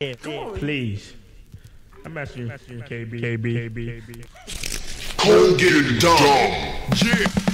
Please. I'm asking you, KB. KB. KB. Come get it done. Yeah.